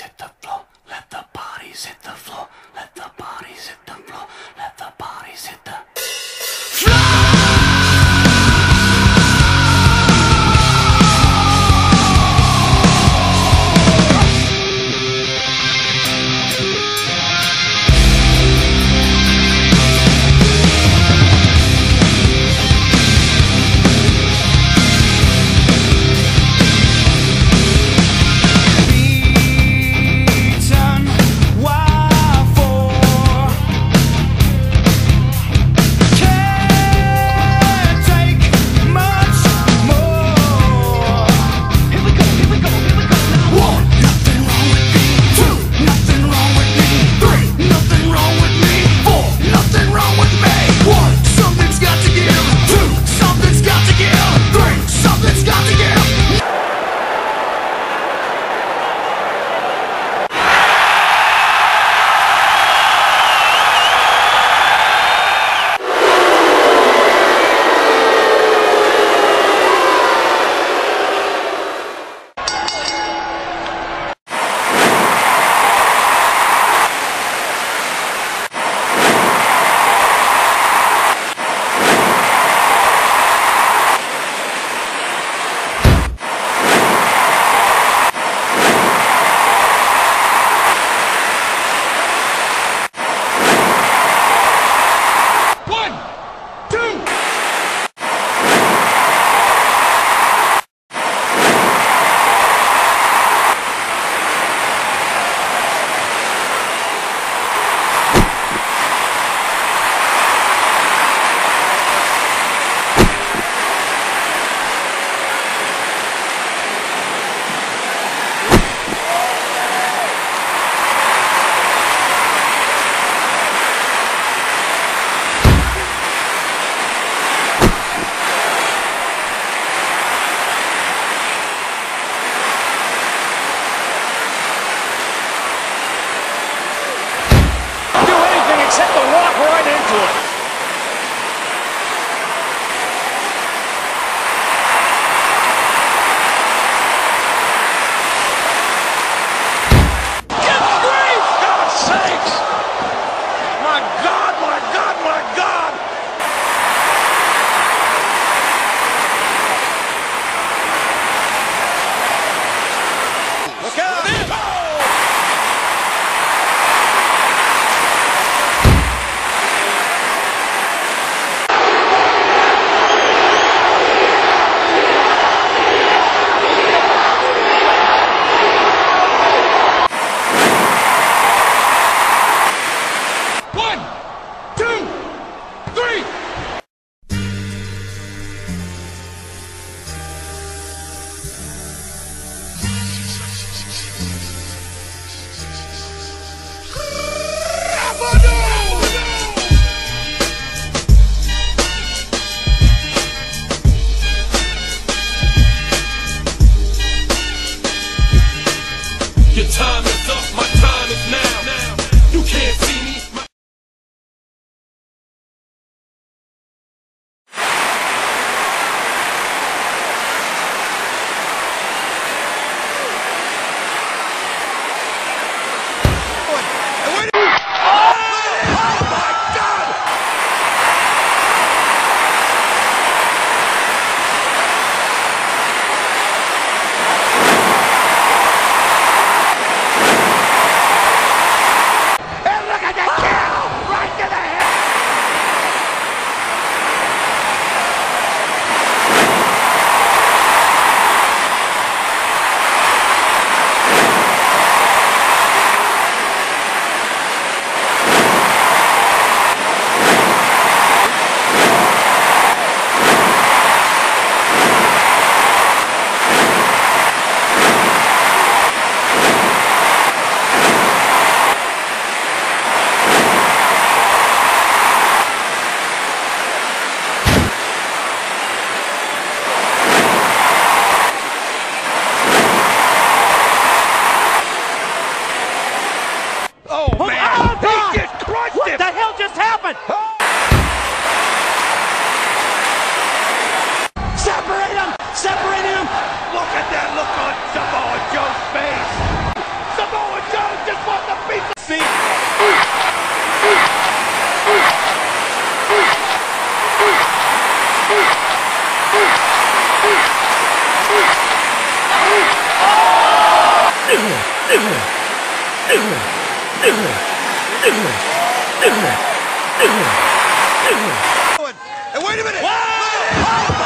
Let the Богу. And wait a minute!